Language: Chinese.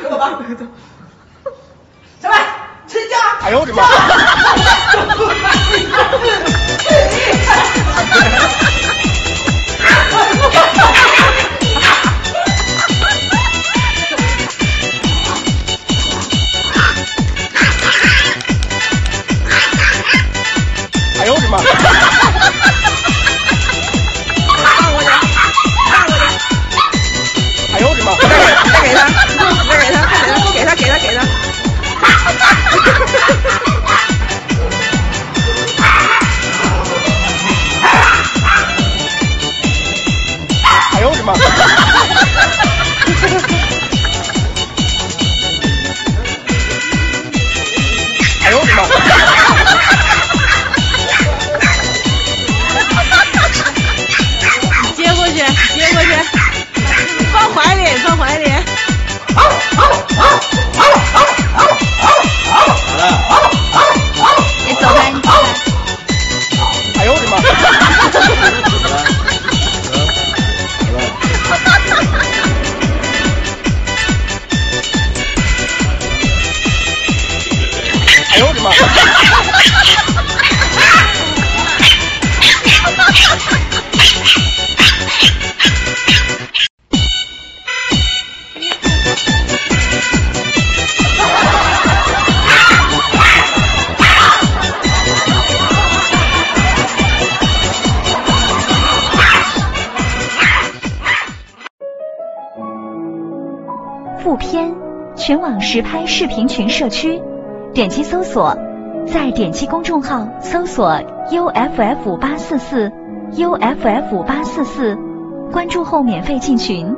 给我吧，小白，成交！哎呦我的妈！哎呦我的妈！他，给呦我的妈！副片，全网实拍视频群社区，点击搜索，再点击公众号搜索 UFF 八四四 UFF 八四四，关注后免费进群。